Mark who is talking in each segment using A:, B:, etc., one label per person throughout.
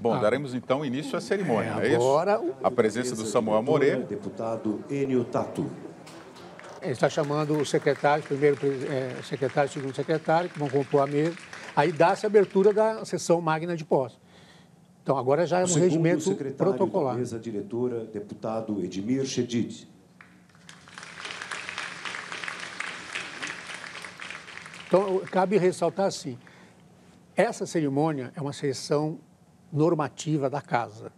A: Bom, daremos então início à cerimônia,
B: É,
A: não é isso?
B: agora-
A: A presença do Samuel Moreira.
C: Deputado Enio Tatu.
B: Ele está chamando o secretário, primeiro é, secretário, segundo secretário, que vão compor a mesa. Aí dá-se a abertura da sessão magna de posse. Então, agora já é
C: O
B: um
C: segundo
B: regimento
C: secretário
B: protocolar.
C: da mesa diretora, deputado Edmir Chedid.
B: Então, cabe ressaltar assim: essa cerimônia é uma sessão normativa da casa.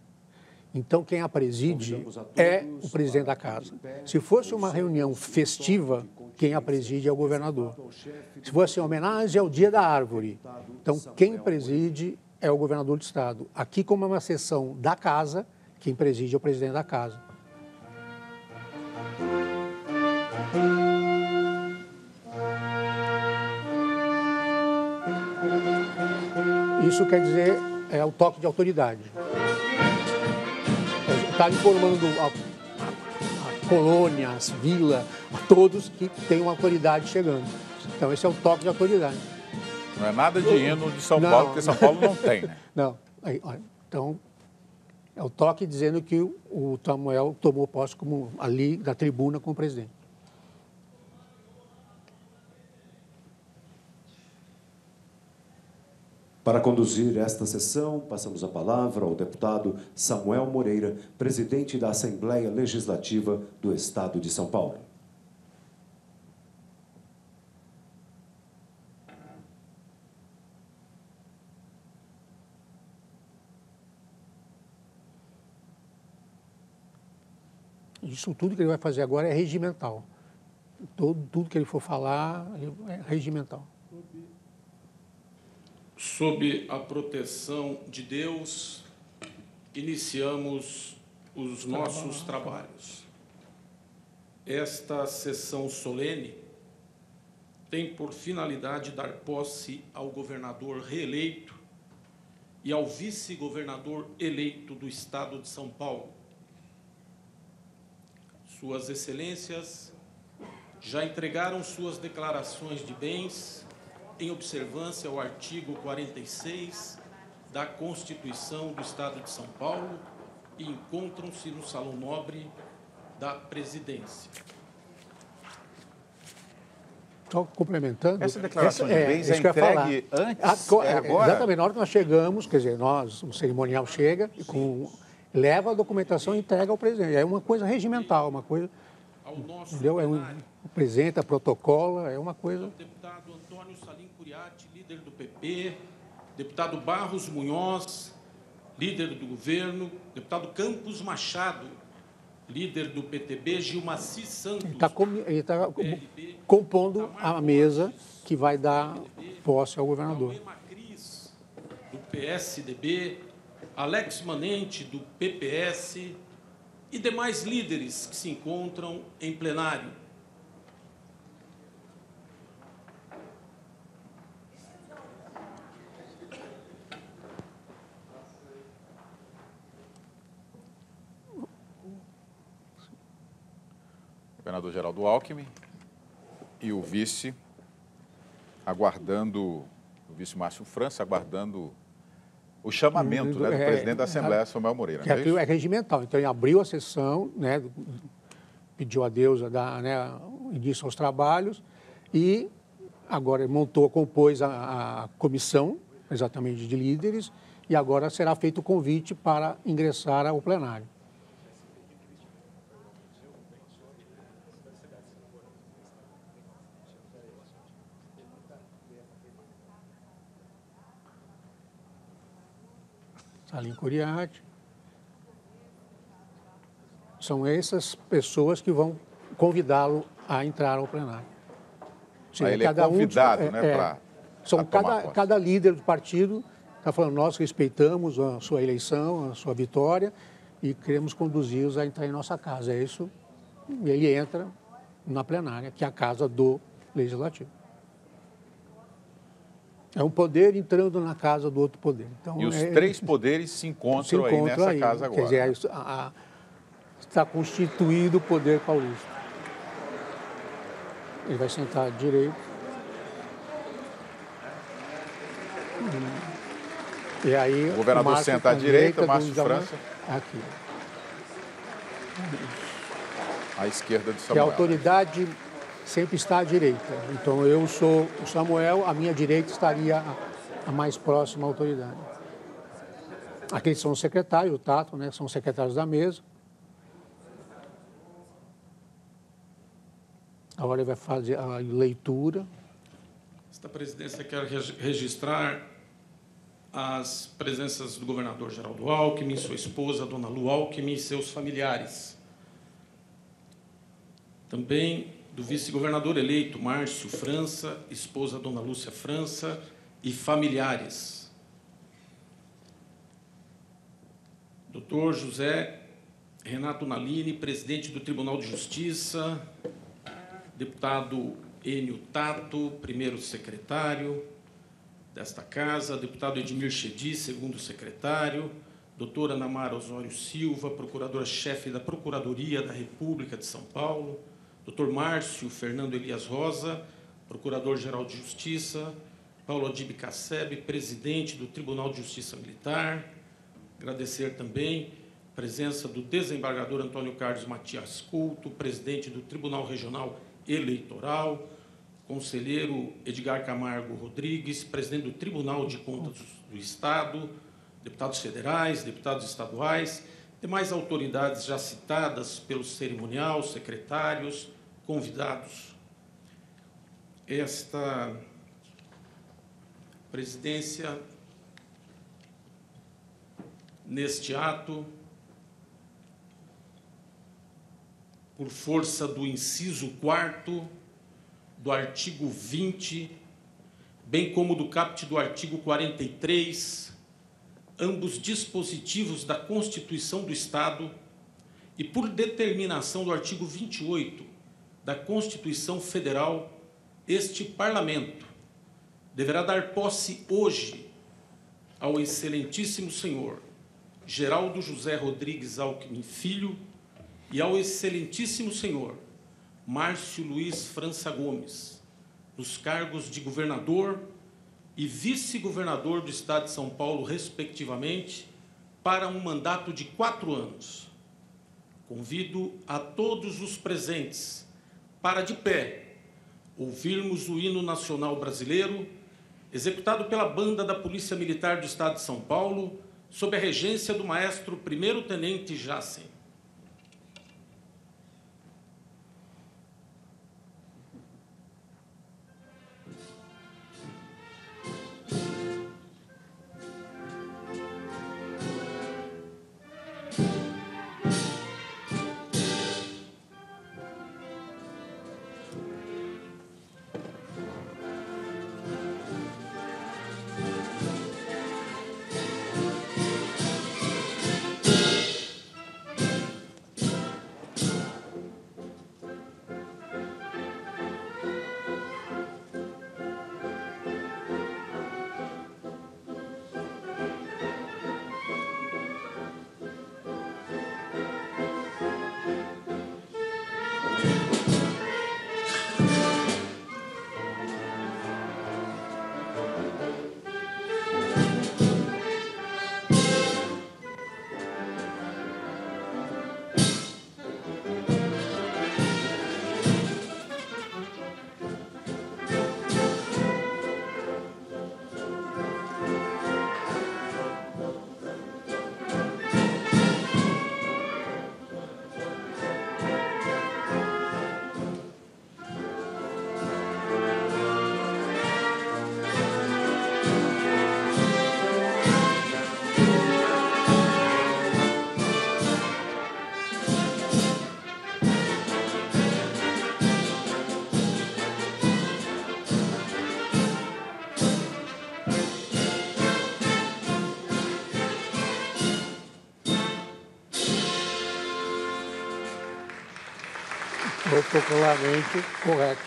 B: Então, quem a preside é o presidente da casa. Se fosse uma reunião festiva, quem a preside é o governador. Se fosse em homenagem ao Dia da Árvore, então quem preside é o governador do estado. Aqui, como é uma sessão da casa, quem preside é o presidente da casa. Isso quer dizer é o toque de autoridade. Está informando a, a- colônia, as vilas, a todos que tem uma autoridade chegando. Então, esse é o toque de autoridade.
A: Não é nada de hino de São
B: Não.
A: Paulo, porque São Paulo não tem, né?
B: Não, então é o toque dizendo que o, o Samuel tomou posse como ali da tribuna como presidente.
C: Para conduzir esta sessão, passamos a palavra ao deputado Samuel Moreira, presidente da Assembleia Legislativa do Estado de São Paulo.
B: Isso tudo que ele vai fazer agora é regimental. Tudo que ele for falar é regimental.
D: Sob a proteção de Deus, iniciamos os nossos trabalhos. Esta sessão solene tem por finalidade dar posse ao governador reeleito e ao vice-governador eleito do Estado de São Paulo. Suas Excelências já entregaram suas declarações de bens em observância ao artigo 46 da Constituição do Estado de São Paulo e encontram-se no Salão Nobre da Presidência.
B: Só complementando.
A: Essa declaração de bens é
B: eu ia falar.
A: entregue antes,
B: Ah, co-
A: é agora?
B: Exatamente, na hora que nós chegamos, quer dizer, nós, o cerimonial chega e com, leva a documentação e entrega ao presidente. É uma coisa regimental, uma coisa,
D: Ao nosso
B: entendeu? É um, apresenta, protocola, é uma coisa.
D: deputado Antônio Salim Líder do PP, deputado Barros Munhoz, líder do governo, deputado Campos Machado, líder do PTB, Gilmaci Santos,
B: Ele está ele tá
D: PLB,
B: compondo a mesa que vai dar posse ao governador.
D: Macris, do PSDB, Alex Manente, do PPS e demais líderes que se encontram em plenário.
A: O governador Geraldo Alckmin e o vice aguardando, o vice Márcio França aguardando o chamamento né, do
B: É,
A: presidente da
B: é,
A: Assembleia, Samuel Moreira.
B: Que
A: é
B: aquilo é regimental. Então, ele abriu a sessão, né, pediu a Deus a dar né, início aos trabalhos e agora montou, compôs a, a comissão, exatamente de líderes, e agora será feito o convite para ingressar ao plenário. Salim Curiati. São essas pessoas que vão convidá-lo a entrar ao plenário.
A: Aí ele é convidado, né, pra-
B: São
A: pra
B: cada, cada líder do partido está falando, nós respeitamos a sua eleição, a sua vitória e queremos conduzi-los a entrar em nossa casa. É isso. E ele entra na plenária, que é a casa do Legislativo. É um poder entrando na casa do outro poder. Então,
A: E os
B: é-
A: três poderes se encontram,
B: se
A: aí
B: encontram
A: nessa
B: aí.
A: casa
B: Quer
A: agora.
B: dizer,
A: né?
B: a- a- está constituído o poder paulista. Ele vai sentar direito. E aí,
A: o governador
B: Márcio
A: senta à direita, Márcio França
B: Aqui.
A: à esquerda de
B: Que a
A: Samuel.
B: autoridade sempre está à direita. Então, eu sou o Samuel, a minha direita estaria a, mais próxima autoridade. Aqueles são os secretários, o Tato, né? São os secretários da mesa. Agora ele vai fazer a leitura.
D: Esta presidência quer reg- registrar as presenças do governador Geraldo Alckmin, sua esposa, dona Lu Alckmin, e seus familiares. Também do vice-governador eleito Márcio França, esposa dona Lúcia França e familiares. Doutor José Renato Nalini, presidente do Tribunal de Justiça, deputado Enio Tato, primeiro secretário desta casa, deputado Edmir Chedi, segundo secretário, doutora Ana Mara Osório Silva, procuradora-chefe da Procuradoria da República de São Paulo, doutor Márcio Fernando Elias Rosa, procurador-geral de Justiça, Paulo Adib Casseb, presidente do Tribunal de Justiça Militar, agradecer também a presença do desembargador Antônio Carlos Matias Couto, presidente do Tribunal Regional Eleitoral, conselheiro Edgar Camargo Rodrigues, presidente do Tribunal de Contas do Estado, deputados federais, deputados estaduais, demais autoridades já citadas pelo cerimonial, secretários, convidados. Esta presidência, neste ato, por força do inciso 4 do artigo 20, bem como do caput do artigo 43, ambos dispositivos da Constituição do Estado, e por determinação do artigo 28 da Constituição Federal, este Parlamento deverá dar posse hoje ao Excelentíssimo Senhor Geraldo José Rodrigues Alckmin Filho e ao Excelentíssimo Senhor Márcio Luiz França Gomes, nos cargos de governador e vice-governador do Estado de São Paulo, respectivamente, para um mandato de quatro anos. Convido a todos os presentes para, de pé, ouvirmos o hino nacional brasileiro, executado pela Banda da Polícia Militar do Estado de São Paulo, sob a regência do maestro primeiro-tenente Jassen.
B: Protocolarmente correto.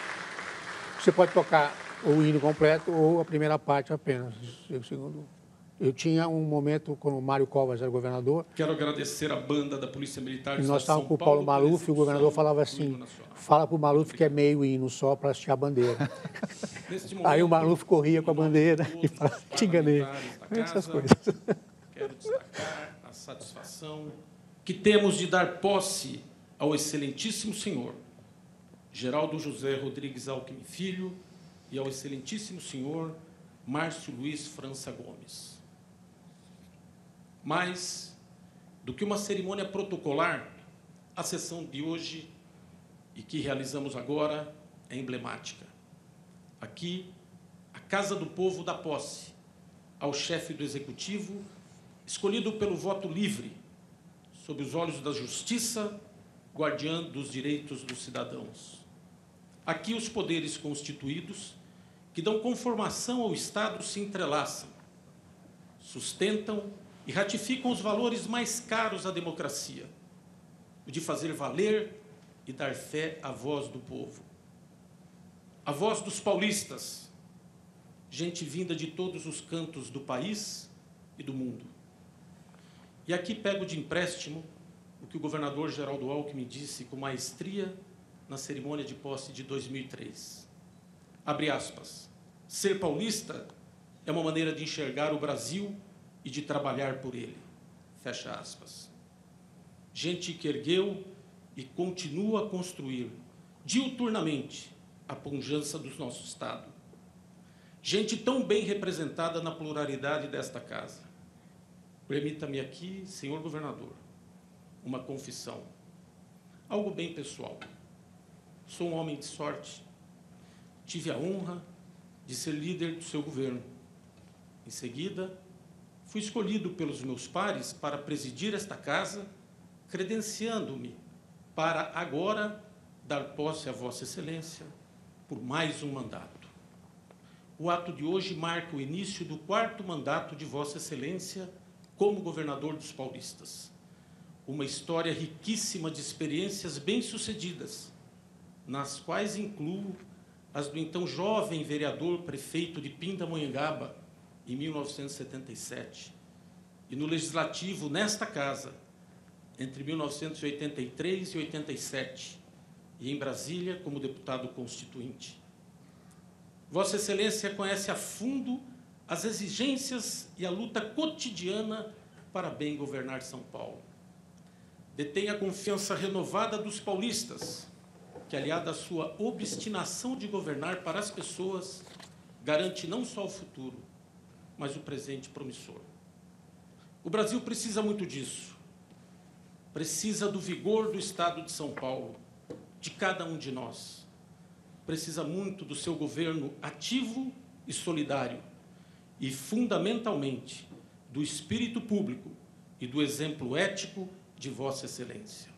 B: Você pode tocar o hino completo ou a primeira parte apenas, segundo Eu tinha um momento quando o Mário Covas era governador.
D: Quero agradecer a banda da Polícia Militar
B: de nós estávamos com o Paulo Maluf e o governador falava assim: fala para o Maluf que é meio hino só para assistir a bandeira. Momento, Aí o Maluf corria com a bandeira e falava: te enganei. Essas coisas.
D: Quero destacar a satisfação que temos de dar posse ao excelentíssimo senhor Geraldo José Rodrigues Alckmin Filho e ao excelentíssimo senhor Márcio Luiz França Gomes. Mais do que uma cerimônia protocolar, a sessão de hoje e que realizamos agora é emblemática. Aqui, a Casa do Povo dá posse ao chefe do Executivo, escolhido pelo voto livre, sob os olhos da justiça, guardiã dos direitos dos cidadãos. Aqui, os poderes constituídos, que dão conformação ao Estado, se entrelaçam, sustentam e ratificam os valores mais caros à democracia: o de fazer valer e dar fé à voz do povo. A voz dos paulistas, gente vinda de todos os cantos do país e do mundo. E aqui pego de empréstimo o que o governador Geraldo Alckmin disse com maestria na cerimônia de posse de 2003. Abre aspas. Ser paulista é uma maneira de enxergar o Brasil e de trabalhar por ele. Fecha aspas. Gente que ergueu e continua a construir diuturnamente a pujança do nosso Estado. Gente tão bem representada na pluralidade desta casa. Permita-me aqui, senhor governador, uma confissão. Algo bem pessoal. Sou um homem de sorte. Tive a honra de ser líder do seu governo. Em seguida, Fui escolhido pelos meus pares para presidir esta casa, credenciando-me para agora dar posse a Vossa Excelência por mais um mandato. O ato de hoje marca o início do quarto mandato de Vossa Excelência como governador dos paulistas. Uma história riquíssima de experiências bem-sucedidas, nas quais incluo as do então jovem vereador prefeito de Pindamonhangaba, em 1977, e no legislativo nesta casa, entre 1983 e 87, e em Brasília como deputado constituinte. Vossa Excelência conhece a fundo as exigências e a luta cotidiana para bem governar São Paulo. Detém a confiança renovada dos paulistas, que, aliada à sua obstinação de governar para as pessoas, garante não só o futuro, mas o presente promissor. O Brasil precisa muito disso. Precisa do vigor do Estado de São Paulo, de cada um de nós. Precisa muito do seu governo ativo e solidário. E, fundamentalmente, do espírito público e do exemplo ético de Vossa Excelência.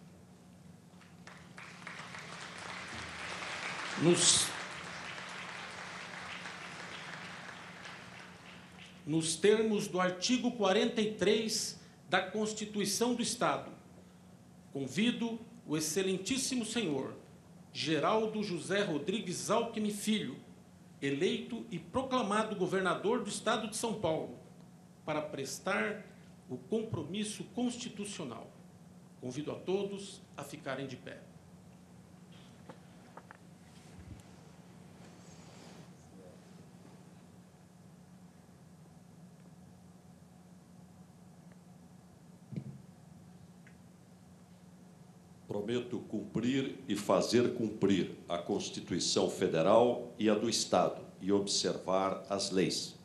D: Nos nos termos do artigo 43 da Constituição do Estado. Convido o excelentíssimo senhor Geraldo José Rodrigues Alckmin Filho, eleito e proclamado governador do Estado de São Paulo, para prestar o compromisso constitucional. Convido a todos a ficarem de pé.
E: Prometo cumprir e fazer cumprir a Constituição Federal e a do Estado e observar as leis.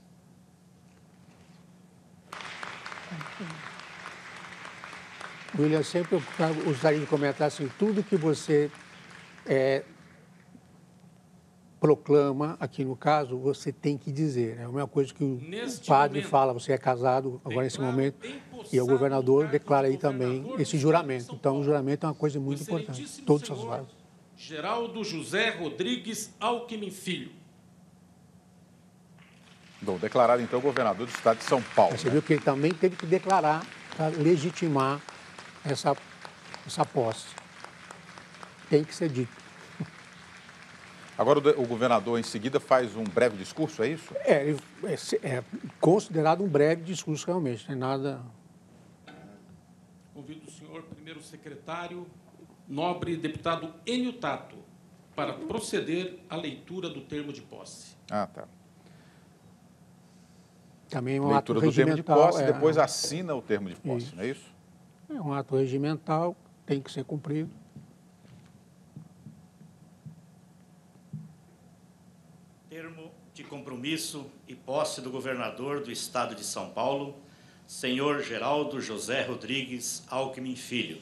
B: William, sempre gostaria de comentar assim, tudo que você é, proclama, aqui no caso, você tem que dizer. É a mesma coisa que o Neste padre momento, fala, você é casado agora nesse momento, e o governador declara aí também esse juramento. Então, o juramento é uma coisa muito importante, todas as vagas.
D: Geraldo José Rodrigues Alckmin Filho.
A: Bom, declarado então governador do estado de São Paulo.
B: Você né? viu que ele também teve que declarar para legitimar essa, essa posse. Tem que ser dito.
A: Agora o, governador em seguida faz um breve discurso, é isso?
B: É, é, é considerado um breve discurso realmente, não tem nada.
D: Convido o senhor primeiro secretário, nobre deputado Enio Tato, para proceder à leitura do termo de posse.
A: Ah, tá.
B: Também é um
A: Leitura
B: ato
A: do termo de
B: regimental.
A: posse,
B: é,
A: depois assina o termo de posse,
B: Isso.
A: não é isso?
B: é um ato regimental, tem que ser cumprido.
F: Termo de compromisso e posse do governador do Estado de São Paulo, senhor Geraldo José Rodrigues Alckmin Filho.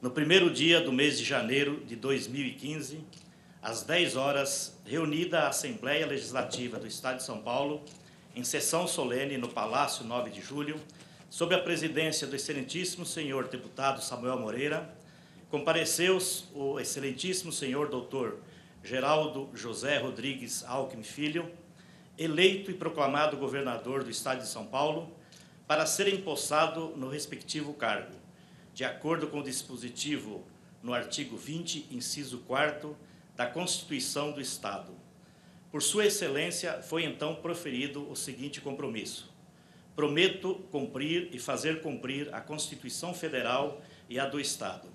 F: No primeiro dia do mês de janeiro de 2015, às 10 horas, reunida a Assembleia Legislativa do Estado de São Paulo, em sessão solene no Palácio 9 de Julho, sob a presidência do excelentíssimo senhor deputado Samuel Moreira, compareceu o excelentíssimo senhor doutor Geraldo José Rodrigues Alckmin Filho, eleito e proclamado governador do Estado de São Paulo, para ser empossado no respectivo cargo, de acordo com o dispositivo no artigo 20, inciso 4 da Constituição do Estado. Por Sua Excelência, foi então proferido o seguinte compromisso: Prometo cumprir e fazer cumprir a Constituição Federal e a do Estado,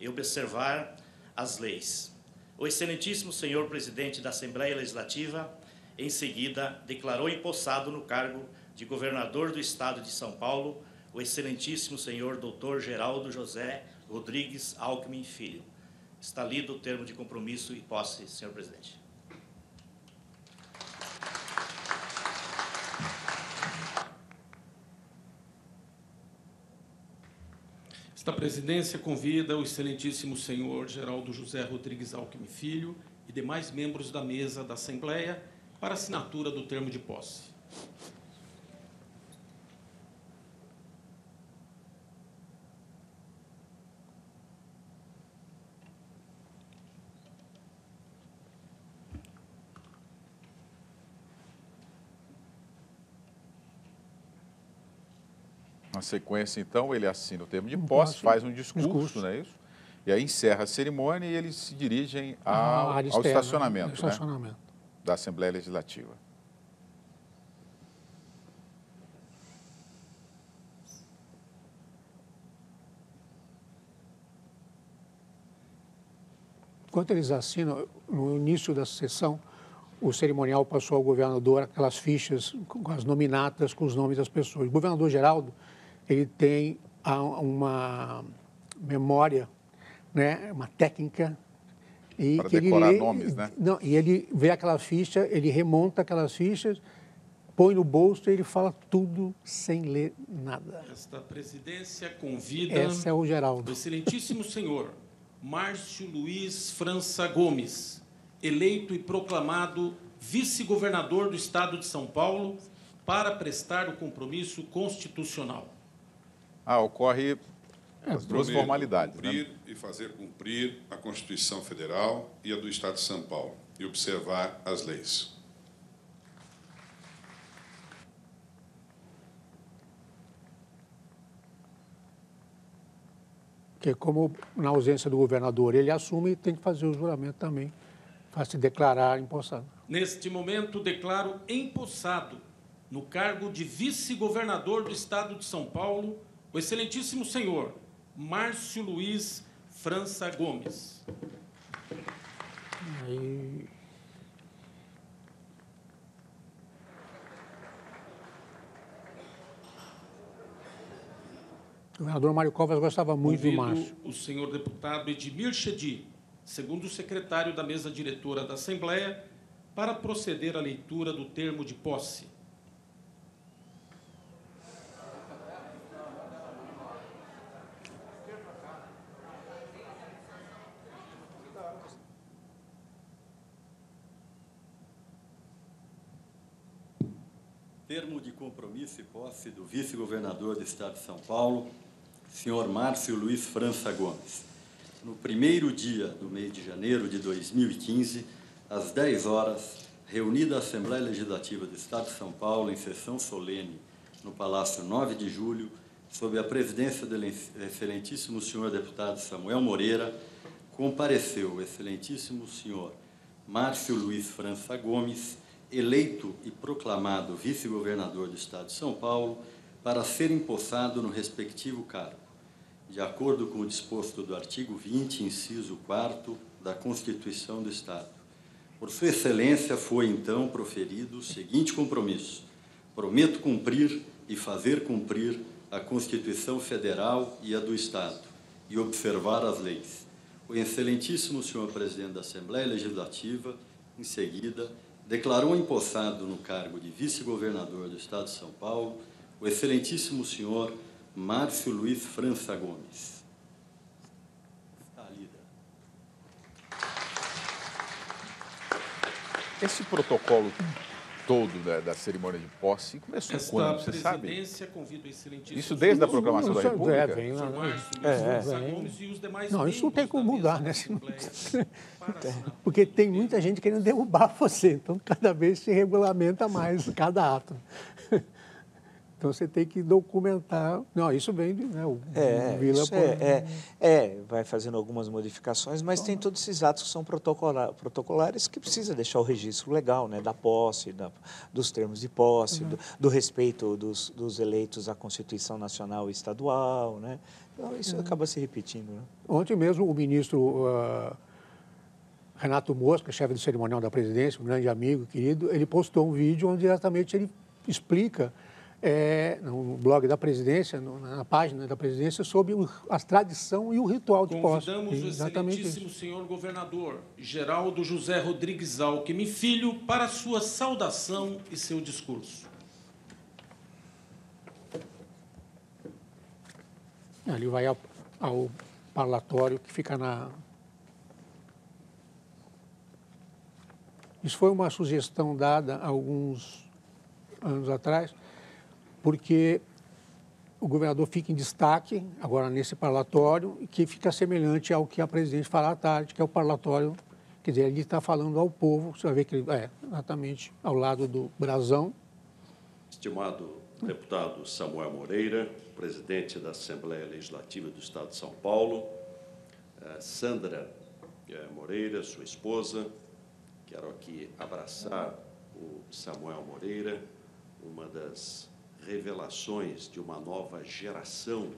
F: e observar as leis. O excelentíssimo senhor presidente da Assembleia Legislativa, em seguida, declarou empossado no cargo de governador do Estado de São Paulo o excelentíssimo senhor doutor Geraldo José Rodrigues Alckmin Filho. Está lido o termo de compromisso e posse, senhor presidente.
D: Esta presidência convida o excelentíssimo senhor Geraldo José Rodrigues Alckmin Filho e demais membros da mesa da Assembleia para assinatura do termo de posse.
A: Na sequência, então, ele assina o termo de posse, faz um discurso,
B: discurso.
A: não é isso? E aí encerra a cerimônia e eles se dirigem ao, ao
B: externa,
A: estacionamento, né,
B: estacionamento.
A: da Assembleia Legislativa.
B: Enquanto eles assinam, no início da sessão, o cerimonial passou ao governador aquelas fichas com as nominatas com os nomes das pessoas. O governador Geraldo, ele tem a- uma memória, né, uma técnica e
A: Para
B: que ele
A: decorar
B: lê-
A: nomes, né?
B: Não, e ele vê aquela ficha, ele remonta aquelas fichas, põe no bolso e ele fala tudo sem ler nada.
D: Esta presidência convida
B: Esse é o
D: o
B: Geraldo.
D: excelentíssimo senhor Márcio Luiz França Gomes, eleito e proclamado vice-governador do Estado de São Paulo, para prestar o compromisso constitucional.
A: Ah, ocorre as duas formalidades, né?
G: Cumprir e fazer cumprir a Constituição Federal e a do Estado de São Paulo e observar as leis.
B: Porque como na ausência do governador ele assume, tem que fazer o juramento também, para se declarar empossado.
D: Neste momento, declaro empossado no cargo de vice-governador do Estado de São Paulo o excelentíssimo senhor Márcio Luiz França Gomes.
B: Aí... O governador Mário Covas gostava muito do
D: Convido
B: Márcio.
D: o senhor deputado Edmir Chedi, segundo secretário da mesa diretora da Assembleia, para proceder à leitura do termo de posse.
H: Termo de compromisso e posse do vice-governador do Estado de São Paulo, senhor Márcio Luiz França Gomes. No primeiro dia do mês de janeiro de 2015, às 10 horas, reunida a Assembleia Legislativa do Estado de São Paulo em sessão solene no Palácio 9 de Julho, sob a presidência do excelentíssimo senhor deputado Samuel Moreira, compareceu o excelentíssimo senhor Márcio Luiz França Gomes, eleito e proclamado vice-governador do Estado de São Paulo, para ser empossado no respectivo cargo, de acordo com o disposto do artigo 20, inciso 4 da Constituição do Estado. Por Sua Excelência foi então proferido o seguinte compromisso: prometo cumprir e fazer cumprir a Constituição Federal e a do Estado e observar as leis. O excelentíssimo senhor presidente da Assembleia Legislativa, em seguida, declarou empossado no cargo de vice-governador do Estado de São Paulo o excelentíssimo senhor Márcio Luiz França Gomes. Lida.
A: Esse protocolo todo da, da cerimônia de posse começou
D: Esta
A: quando, você sabe? Isso desde a proclamação da República?
B: É, vem É, é.
D: Gomes e os demais
B: Não, isso não tem como
D: da
B: mudar, né?
D: assinar.
B: Porque tem muita gente querendo derrubar você, então cada vez se regulamenta mais cada ato. Então você tem que documentar. Não, isso vem de. Né, o,
I: É,
B: Vila
I: isso é, é, é, vai fazendo algumas modificações, mas tem todos esses atos que são protocola- protocolares que precisa deixar o registro legal, né, da posse, da, dos termos de posse, do, do respeito dos, dos eleitos à Constituição Nacional e Estadual, né? Então, isso acaba se repetindo, né?
B: Ontem mesmo o ministro ah, Renato Mosca, chefe do cerimonial da presidência, um grande amigo, querido, ele postou um vídeo onde exatamente ele explica é, no blog da presidência, no- na página da presidência, sobre o, a tradição e o ritual de posse.
D: Convidamos o excelentíssimo senhor governador Geraldo José Rodrigues Alckmin Filho para sua saudação e seu discurso.
B: Ele vai ao, ao parlatório que fica na. Isso foi uma sugestão dada alguns anos atrás, porque o governador fica em destaque agora nesse parlatório, que fica semelhante ao que a presidente fala à tarde, que é o parlatório, quer dizer, ele está falando ao povo, você vai ver que ele é exatamente ao lado do brasão,
E: Estimado deputado Samuel Moreira, presidente da Assembleia Legislativa do Estado de São Paulo, eh, Sandra eh, Moreira, sua esposa, quero aqui abraçar o Samuel Moreira, uma das revelações de uma nova geração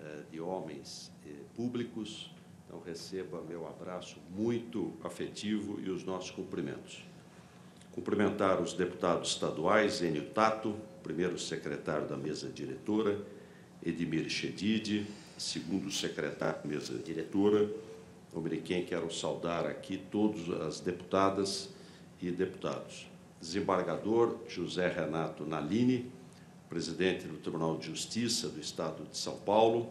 E: eh, de homens eh, públicos. Então, receba meu abraço muito afetivo e os nossos cumprimentos. Cumprimentar os deputados estaduais, Enio Tato, primeiro secretário da mesa diretora, Edmir Chedid, segundo secretário da mesa diretora, nome de quem quero saudar aqui todas as deputadas e deputados. Desembargador José Renato Nalini, presidente do Tribunal de Justiça do Estado de São Paulo,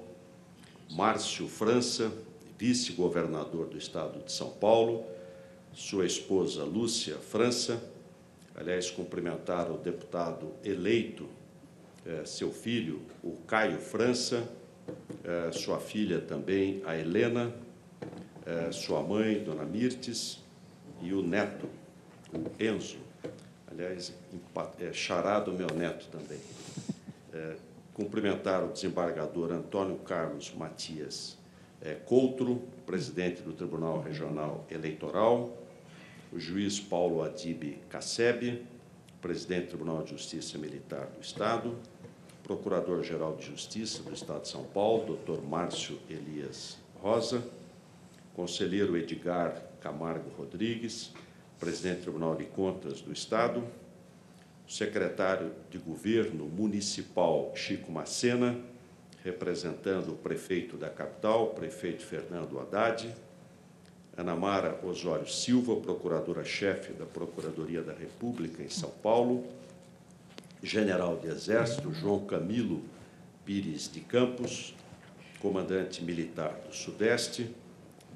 E: Márcio França, vice-governador do Estado de São Paulo, sua esposa Lúcia França, aliás, cumprimentar o deputado eleito, eh, seu filho, o Caio França, eh, sua filha também, a Helena, eh, sua mãe, Dona Mirtes, e o neto, o Enzo, aliás, é charado meu neto também. Eh, cumprimentar o desembargador Antônio Carlos Matias eh, Coutro, presidente do Tribunal Regional Eleitoral, o juiz Paulo Adib Casseb, presidente do Tribunal de Justiça Militar do Estado, procurador-geral de Justiça do Estado de São Paulo, doutor Márcio Elias Rosa, conselheiro Edgar Camargo Rodrigues, presidente do Tribunal de Contas do Estado, o secretário de Governo Municipal Chico Macena, representando o prefeito da capital, prefeito Fernando Haddad, Ana Mara Osório Silva, procuradora-chefe da Procuradoria da República em São Paulo, general de Exército João Camilo Pires de Campos, comandante militar do Sudeste,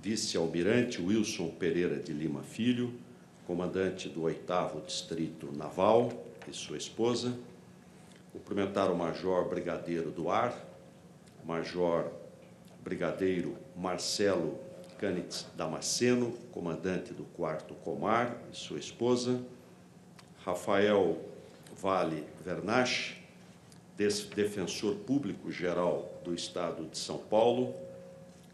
E: vice-almirante Wilson Pereira de Lima Filho, comandante do 8º Distrito Naval e sua esposa, cumprimentar o Major Brigadeiro do Ar, Major Brigadeiro Marcelo Canitz Damasceno, comandante do 4º Comar e sua esposa, Rafael Vale Vernache, defensor público geral do Estado de São Paulo,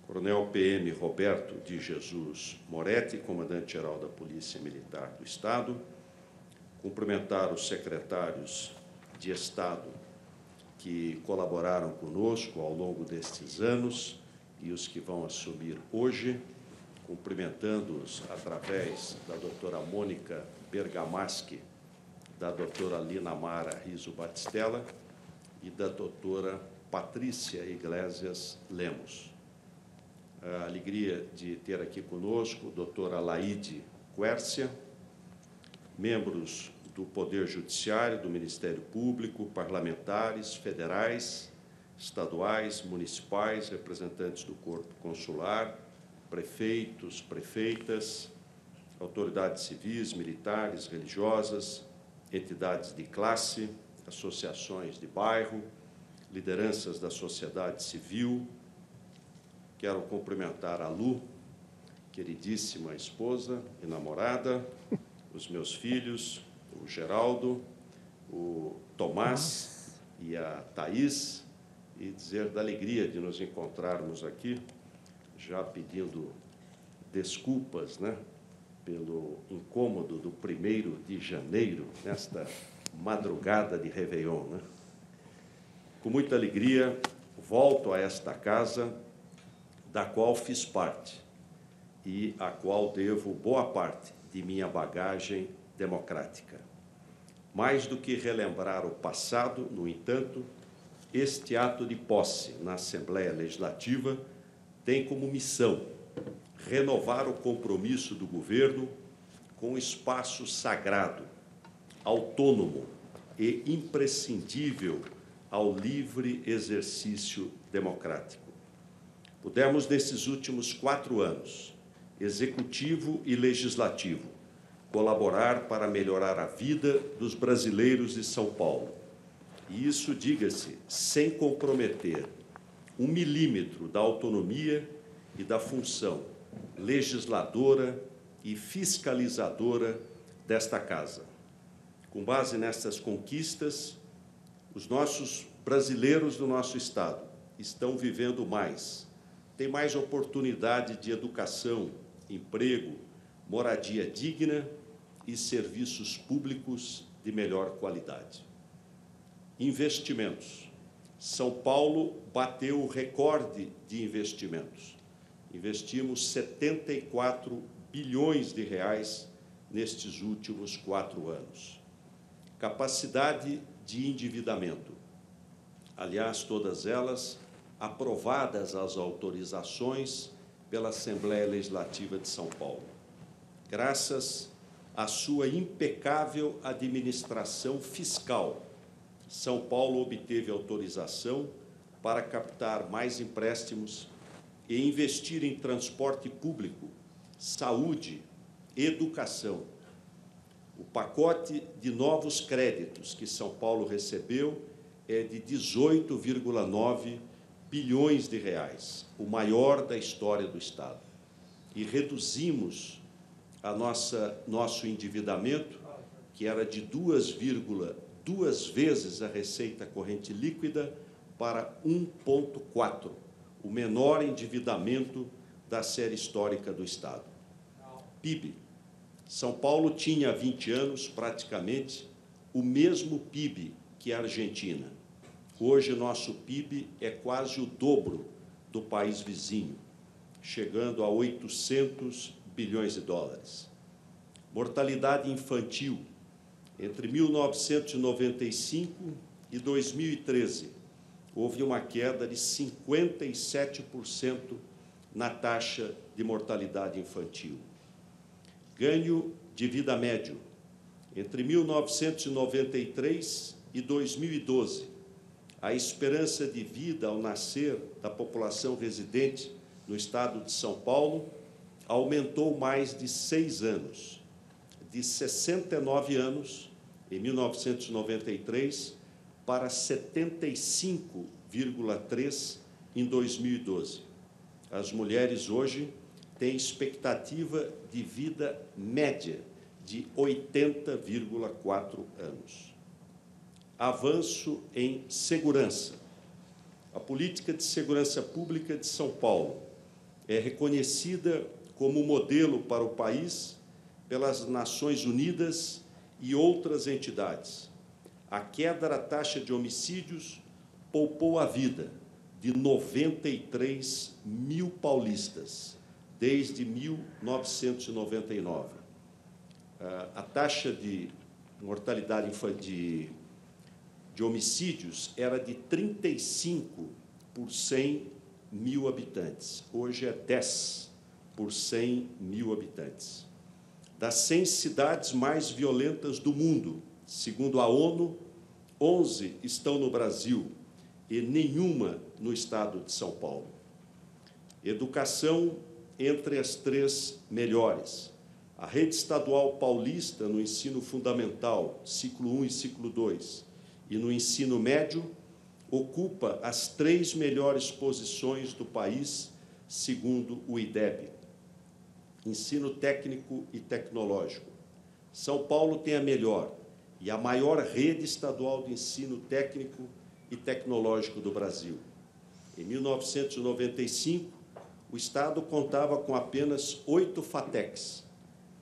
E: Coronel PM Roberto de Jesus Moretti, comandante-geral da Polícia Militar do Estado, cumprimentar os secretários de Estado que colaboraram conosco ao longo destes anos e os que vão assumir hoje, cumprimentando-os através da doutora Mônica Bergamaschi, da doutora Lina Mara Riso Batistella e da doutora Patrícia Iglesias Lemos. A alegria de ter aqui conosco a doutora Laide Quércia, membros do Poder Judiciário, do Ministério Público, parlamentares, federais, estaduais, municipais, representantes do corpo consular, prefeitos, prefeitas, autoridades civis, militares, religiosas, entidades de classe, associações de bairro, lideranças da sociedade civil. Quero cumprimentar a Lu, queridíssima esposa e namorada, os meus filhos, o Geraldo, o Tomás e a Thaís, e dizer da alegria de nos encontrarmos aqui, já pedindo desculpas, né, pelo incômodo do primeiro de janeiro, nesta madrugada de Réveillon. Né? Com muita alegria, volto a esta casa, da qual fiz parte e a qual devo boa parte de minha bagagem democrática. Mais do que relembrar o passado, no entanto, este ato de posse na Assembleia Legislativa tem como missão renovar o compromisso do governo com o espaço sagrado, autônomo e imprescindível ao livre exercício democrático. Pudemos, nesses últimos quatro anos, executivo e legislativo, colaborar para melhorar a vida dos brasileiros de São Paulo. E isso, diga-se, sem comprometer um milímetro da autonomia e da função legisladora e fiscalizadora desta casa. Com base nessas conquistas, os nossos brasileiros do nosso Estado estão vivendo mais, têm mais oportunidade de educação, emprego, moradia digna e serviços públicos de melhor qualidade. Investimentos. São Paulo bateu o recorde de investimentos. Investimos 74 bilhões de reais nestes últimos quatro anos. Capacidade de endividamento. Aliás, todas elas aprovadas as autorizações pela Assembleia Legislativa de São Paulo. Graças à sua impecável administração fiscal, São Paulo obteve autorização para captar mais empréstimos e investir em transporte público, saúde, educação. O pacote de novos créditos que São Paulo recebeu é de 18,9 bilhões de reais, o maior da história do Estado. E reduzimos a nossa nosso endividamento, que era de 2,2 vezes a receita corrente líquida, para 1,4 o menor endividamento da série histórica do Estado. PIB. São Paulo tinha há 20 anos, praticamente, o mesmo PIB que a Argentina. Hoje, nosso PIB é quase o dobro do país vizinho, chegando a 800 bilhões de dólares. Mortalidade infantil. Entre 1995 e 2013, houve uma queda de 57% na taxa de mortalidade infantil. Ganho de vida médio. Entre 1993 e 2012, a esperança de vida ao nascer da população residente no estado de São Paulo aumentou mais de seis anos, de 69 anos em 1993 para 75,3 em 2012. As mulheres hoje têm expectativa de vida média de 80,4 anos. Avanço em segurança. A política de segurança pública de São Paulo é reconhecida como modelo para o país pelas Nações Unidas e outras entidades. A queda da taxa de homicídios poupou a vida de 93 mil paulistas desde 1999. A taxa de mortalidade de, de homicídios era de 35 por 100 mil habitantes. Hoje é 10 por 100 mil habitantes. Das 100 cidades mais violentas do mundo, segundo a ONU, 11 estão no Brasil e nenhuma no estado de São Paulo. Educação entre as três melhores. A rede estadual paulista no ensino fundamental, ciclo 1 e ciclo 2, e no ensino médio, ocupa as três melhores posições do país, segundo o IDEB. Ensino técnico e tecnológico. São Paulo tem a melhor e a maior rede estadual de ensino técnico e tecnológico do Brasil. Em 1995, o Estado contava com apenas oito FATECs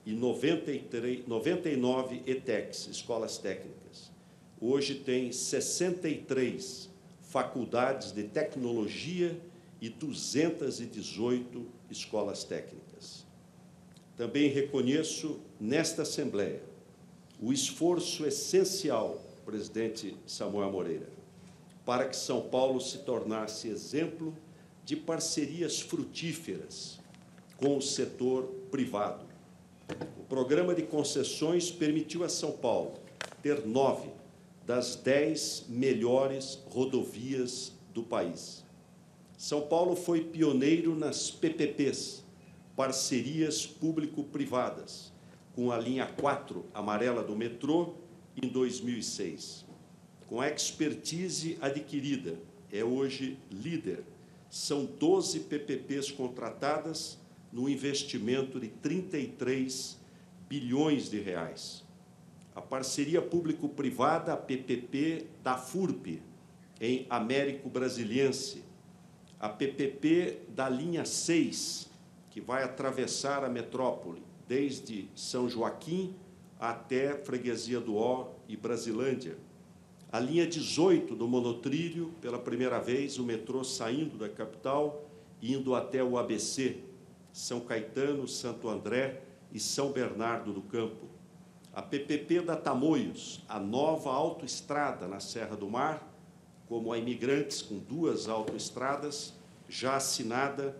E: e 93, 99 ETECs, escolas técnicas. Hoje tem 63 faculdades de tecnologia e 218 escolas técnicas. Também reconheço nesta Assembleia o esforço essencial, presidente Samuel Moreira, para que São Paulo se tornasse exemplo de parcerias frutíferas com o setor privado. O programa de concessões permitiu a São Paulo ter nove das dez melhores rodovias do país. São Paulo foi pioneiro nas PPPs, parcerias público-privadas, com a linha 4 amarela do metrô em 2006. Com a expertise adquirida, é hoje líder. São 12 PPPs contratadas no investimento de 33 bilhões de reais a parceria público-privada, a PPP da FURP, em Américo Brasiliense, a PPP da linha 6, que vai atravessar a metrópole, desde São Joaquim até Freguesia do Ó e Brasilândia. A linha 18 do monotrilho, pela primeira vez, o metrô saindo da capital, indo até o ABC, São Caetano, Santo André e São Bernardo do Campo a PPP da Tamoios, a nova autoestrada na Serra do Mar, como a imigrantes com duas autoestradas, já assinada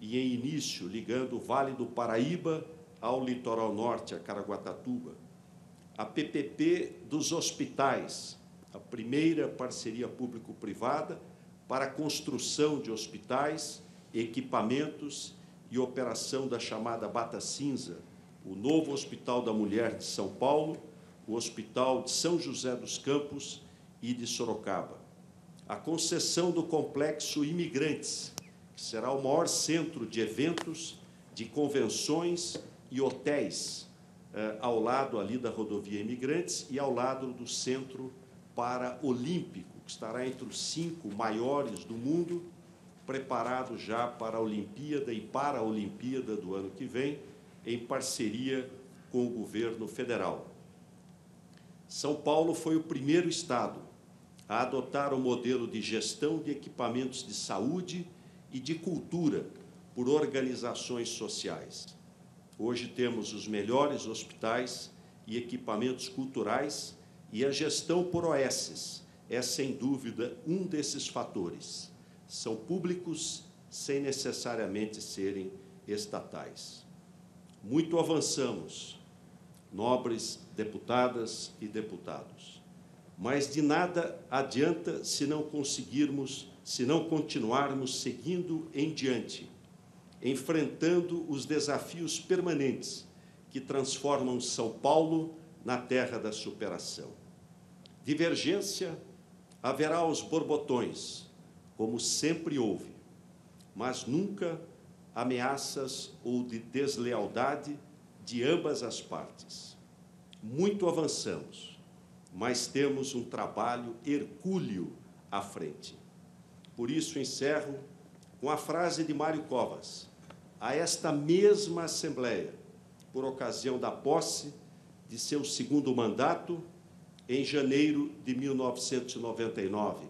E: e em início, ligando o Vale do Paraíba ao litoral norte, a Caraguatatuba. A PPP dos hospitais, a primeira parceria público-privada para a construção de hospitais, equipamentos e operação da chamada Bata Cinza, o novo Hospital da Mulher de São Paulo, o Hospital de São José dos Campos e de Sorocaba. A concessão do complexo Imigrantes, que será o maior centro de eventos, de convenções e hotéis, eh, ao lado ali da rodovia Imigrantes e ao lado do Centro Paraolímpico, que estará entre os cinco maiores do mundo, preparado já para a Olimpíada e para a Olimpíada do ano que vem, em parceria com o governo federal. São Paulo foi o primeiro estado a adotar o modelo de gestão de equipamentos de saúde e de cultura por organizações sociais. Hoje temos os melhores hospitais e equipamentos culturais e a gestão por OSs é, sem dúvida, um desses fatores. São públicos sem necessariamente serem estatais. Muito avançamos, nobres deputadas e deputados, mas de nada adianta se não conseguirmos, se não continuarmos seguindo em diante, enfrentando os desafios permanentes que transformam São Paulo na terra da superação. Divergência haverá aos borbotões, como sempre houve, mas nunca ameaças ou de deslealdade de ambas as partes. Muito avançamos, mas temos um trabalho hercúleo à frente. Por isso encerro com a frase de Mário Covas: a esta mesma Assembleia, por ocasião da posse de seu segundo mandato, em janeiro de 1999,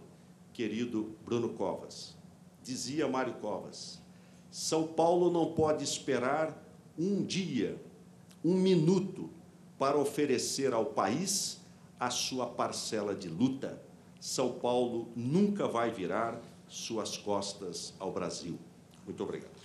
E: querido Bruno Covas. Dizia Mário Covas: São Paulo não pode esperar um dia, um minuto, para oferecer ao país a sua parcela de luta. São Paulo nunca vai virar suas costas ao Brasil. Muito obrigado.